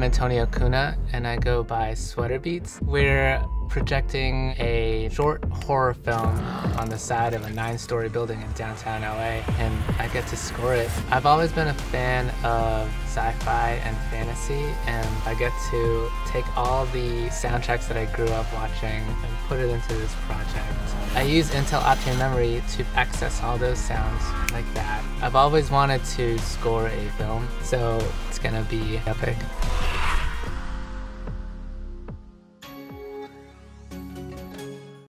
I'm Antonio Cuna, and I go by Sweater Beats. We're projecting a short horror film on the side of a nine-story building in downtown LA and I get to score it. I've always been a fan of sci-fi and fantasy and I get to take all the soundtracks that I grew up watching and put it into this project. I use Intel Optane memory to access all those sounds like that. I've always wanted to score a film, so it's gonna be epic.